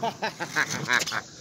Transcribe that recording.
Ha ha ha ha ha ha.